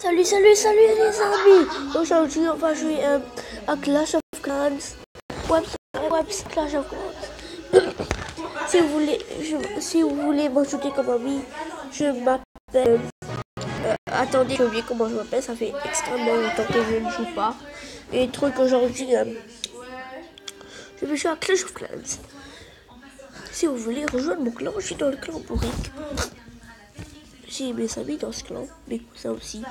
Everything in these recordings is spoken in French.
Salut, salut, salut les amis Aujourd'hui, on va jouer euh, à Clash of Clans. Web, web Clash of Clans. si vous voulez, si vous voulez m'ajouter comme ami, je m'appelle... Euh, attendez, j'ai oublié comment je m'appelle, ça fait extrêmement longtemps que je ne joue pas. Et truc aujourd'hui, euh, je vais jouer à Clash of Clans. Si vous voulez rejoindre mon clan, je suis dans le clan Bourrique. Mes amis dans ce clan, mes cousins aussi.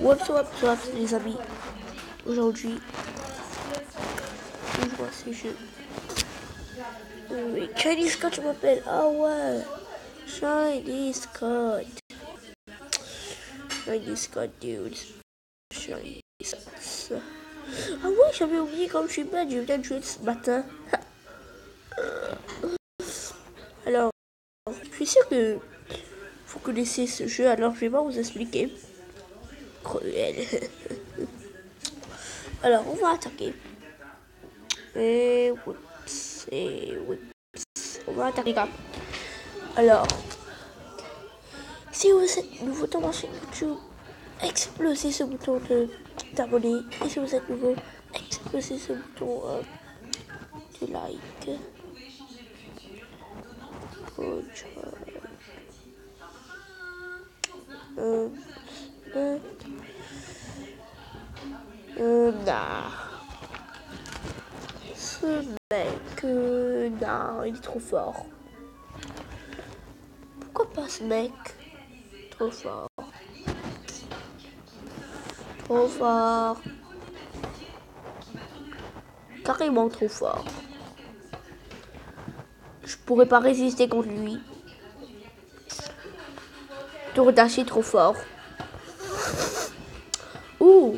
Wap swap swap les amis. Aujourd'hui, je vois ces jeux. Oui, Chinese Scott, je m'appelle. Ah ouais. Chinese Scott. Chinese Scott, dude. Chinese Scott. Ah ouais, j'avais oublié comme je suis bête, je viens de jouer ce matin. Alors, je suis sûr que vous connaissez ce jeu, alors je vais pas vous expliquer. Cruel. alors, on va attaquer. Et et. On va attaquer. Alors, si vous êtes nouveau dans ma chaîne YouTube, explosez ce bouton de d'abonner. Et si vous êtes nouveau, explosez ce bouton euh, de like. Euh, euh, euh, nah. Ce mec, euh, il est trop fort. Pourquoi pas ce mec Trop fort. Trop fort. Carrément trop fort. Je pourrais pas résister contre lui. Tour d'acier trop fort. Ouh.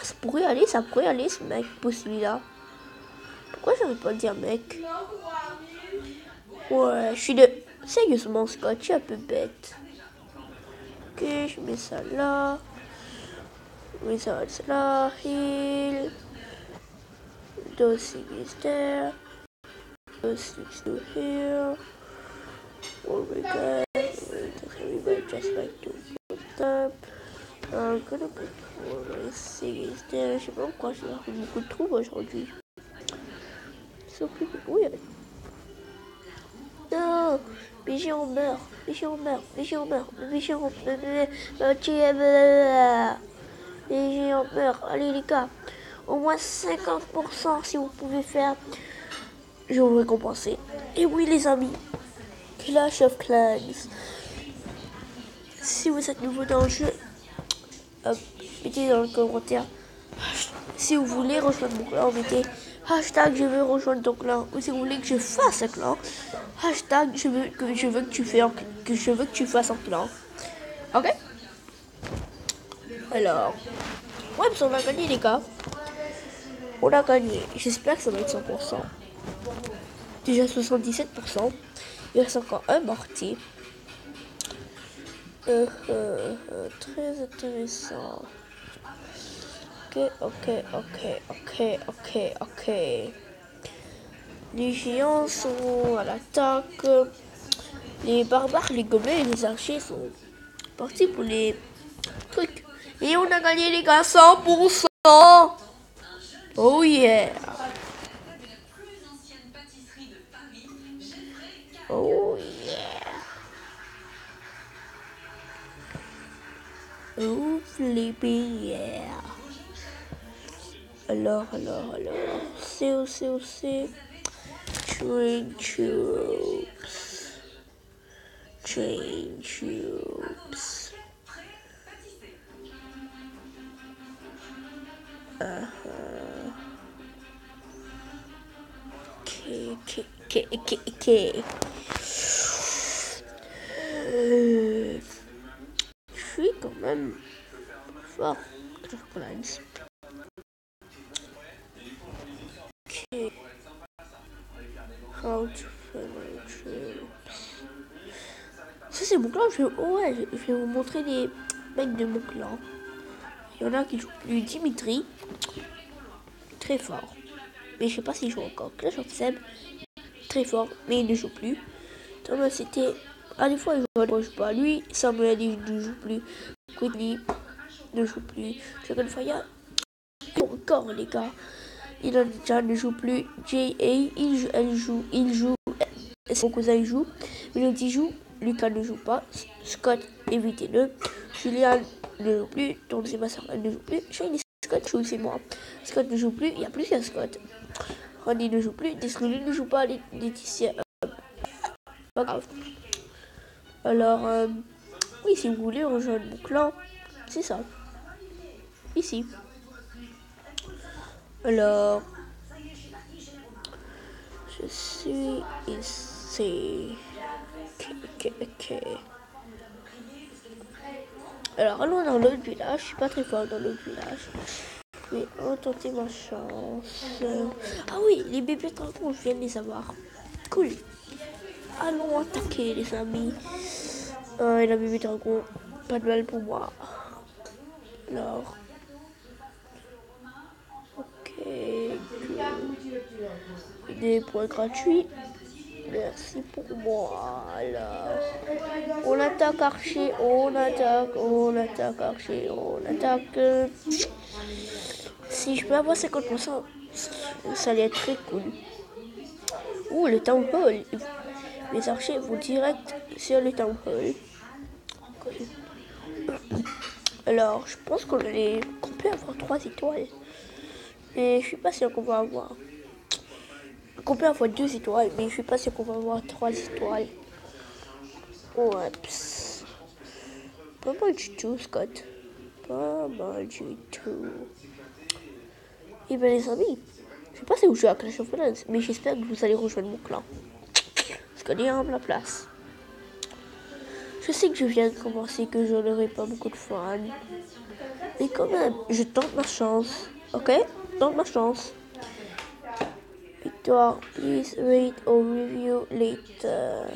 Ça pourrait aller, ça pourrait aller ce mec pour celui-là. Pourquoi j'arrive pas à dire mec? Ouais, je suis de... Sérieusement Scott, tu es un peu bête. Ok, je mets ça là. Je mets ça là. Heal. Dosing is there. Dosing is here. Got? Everybody just like to put up. Gonna there. Je sais pas pourquoi j'ai fait beaucoup de trous aujourd'hui. So people weird. Non! Bichon on meurt! Bichon on meurt! Bichon on meurt! Bichon on meurt! Les géants meurent! Allez les gars! Au moins 50% si vous pouvez faire. Je vais vous récompenser. Et oui les amis! Clash of Clans. Si vous êtes nouveau dans le jeu, mettez dans le commentaire. Si vous voulez rejoindre mon clan, mettez hashtag je veux rejoindre ton clan. Ou si vous voulez que je fasse un clan, hashtag je veux que je veux que tu, fais que tu fasses un clan. Ok? Alors, ouais, on a gagné les gars. On a gagné. J'espère que ça va être 100%. Déjà 77%. Il reste encore un mortier. Euh, très intéressant. Ok, ok, ok, ok, ok, ok. Les géants sont à l'attaque. Les barbares, les gobelins et les archers sont partis pour les trucs. Et on a gagné les gars 100%. Oh yeah. Oh flippy yeah. Alors, alors, alors. C'est c'est c'est Train troops. Train troops. Uh-huh. Okay, okay, okay, okay, okay. Euh, je How to Ça c'est mon clan, je vais, oh ouais, je vais vous montrer les mecs de mon clan. Il y en a qui jouent plus Dimitri. Très fort. Mais je sais pas s'il joue encore. Clash of Seb. Très fort, mais il ne joue plus. Thomas c'était Ah, des fois, il je joue pas. Lui, Samuel, il ne joue plus. Whitney ne joue plus. Dragon Fire, encore, les gars. Inanja ne joue plus. J.A. Il joue, elle joue, il joue. Son cousin il joue? Melody joue. Lucas ne joue pas. Scott, évitez-le. Julian ne joue plus. Soeur, elle ne joue plus. Shane Scott joue, c'est moi. Scott ne joue plus. Il y a plusieurs Scott. Ronnie ne joue plus. Discrete ne joue pas. Laetitia. Euh, pas grave. Alors, euh, oui, si vous voulez rejoindre mon clan, c'est ça. Ici. Alors, je suis ici. Ok, ok, Alors, allons dans l'autre village. Je suis pas très fort dans l'autre village. Mais on tenter ma chance. Ah oui, les bébés dragons, je viens de les avoir. Cool. Allons attaquer, les amis. Ah, et la bébé dragon, pas de mal pour moi. Alors. Des points gratuits. Merci pour moi. Alors, on attaque archer, on attaque, on attaque archer, on attaque. Si je peux avoir 50%, ça allait être très cool. Ouh, le hall. Les archers vont direct sur le hall. Alors, je pense qu'on peut avoir 3 étoiles. Mais je suis pas sûr qu'on va avoir. Qu'on avoir deux étoiles, mais je suis pas sûr qu'on va avoir trois étoiles. Oups. Pas mal du tout, Scott. Pas mal du tout. Et eh bien les amis, je sais pas si vous jouez à Clash of Clans, mais j'espère que vous allez rejoindre mon clan. Parce qu'on est à la place. Je sais que je viens de commencer, que je n'aurai pas beaucoup de fans. Mais quand même, je tente ma chance. Ok? Tente ma chance. Victoire, please wait or review later.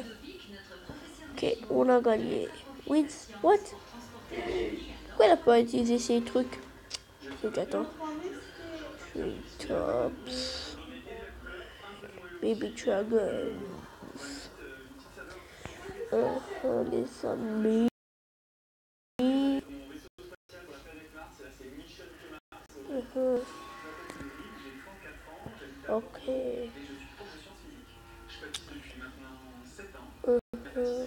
Ok, on a gagné. Wins, what? Pourquoi elle n'a pas utilisé ces trucs? Donc attends. Tops. Baby Dragons. Uh, uh, les -huh. Ok. Euh,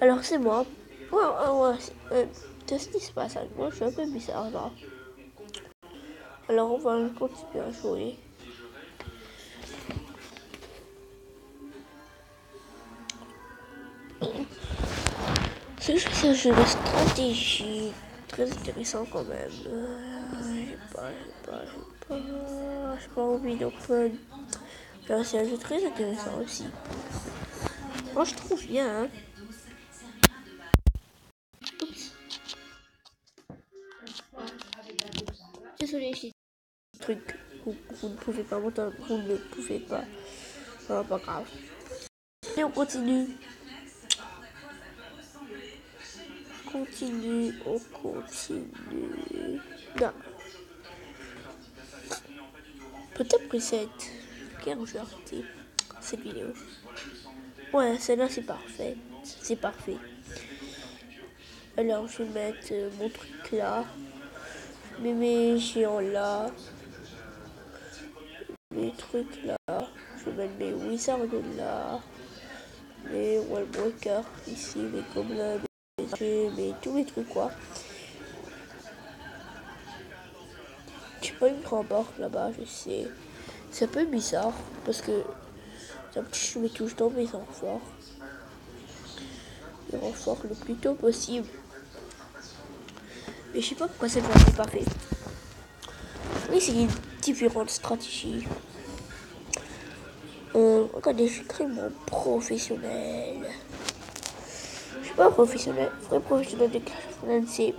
alors c'est moi. Ouais, ouais, ouais. Euh, Qu'est-ce qui se passe avec moi? Je suis un peu bizarre là. Alors on va continuer à jouer. C'est juste un jeu de stratégie très intéressant quand même. Euh, j'ai pas, j'ai pas, j'ai pas, j'ai pas. C'est un jeu très intéressant aussi. Moi je trouve bien. Hein. Désolé si truc vous, vous ne pouvez pas vous ne pouvez pas. Non, pas grave. Et on continue. Continue, on continue. Non. Peut-être que cette... Ok, je vais arrêter cette vidéo. Ouais, celle-là c'est parfait. C'est parfait. Alors je vais mettre euh, mon truc là. Mes géants là. Mes trucs là. Je vais mettre mes wizards là. Mes wallbreakers ici, mes gobelins, mais tous mes trucs quoi. J'ai pas une là-bas, je sais. C'est un peu bizarre parce que je mets tout le temps mes renforts. Les renforts le plus tôt possible. Mais je sais pas pourquoi c'est pas fait. Oui, c'est une différente stratégie. Euh, regardez, je extrêmement professionnel professionnel, vrai professionnel de Clash c'est.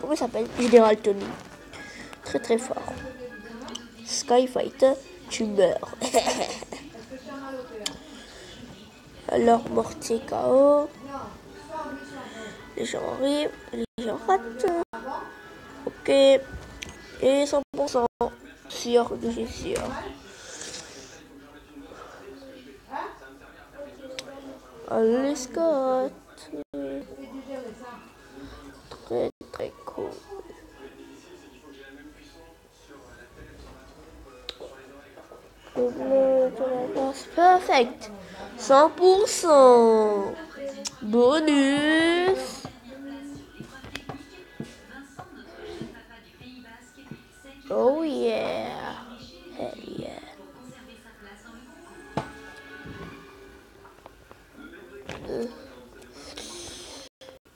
Comment il s'appelle? Général Tony. Très très fort. Skyfighter, tu meurs. Alors, mortier KO. Les gens arrivent, les gens ratent. Ok. Et 100% sûr que j'ai sûr. Allez, Scott. Perfect. 100%. Bonus. Oh yeah. Hell yeah.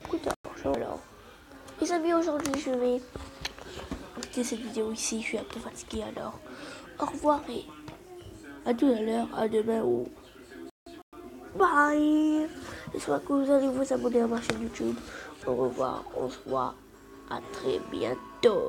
Beaucoup d'argent alors. Les amis, aujourd'hui je vais arrêter cette vidéo ici. Je suis un peu fatigué alors. Au revoir et à tout à l'heure, à demain ou bye. J'espère que vous allez vous abonner à ma chaîne YouTube. Au revoir, on se voit à très bientôt.